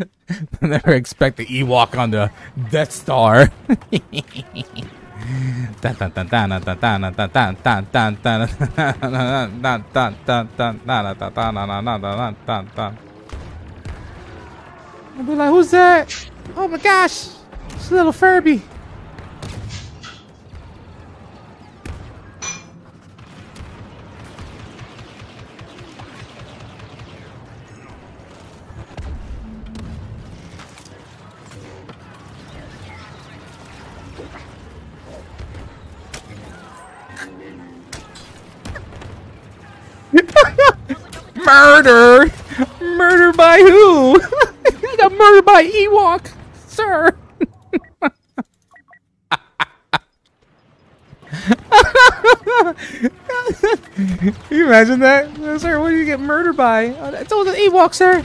Never expect the Ewok on the Death Star. I'll be like, who's that? Oh my gosh, it's a little Furby. Murder! Murder by who? you got murdered by Ewok, sir. Can you imagine that? Sir, what do you get murdered by? Uh, It's all the Ewok, sir.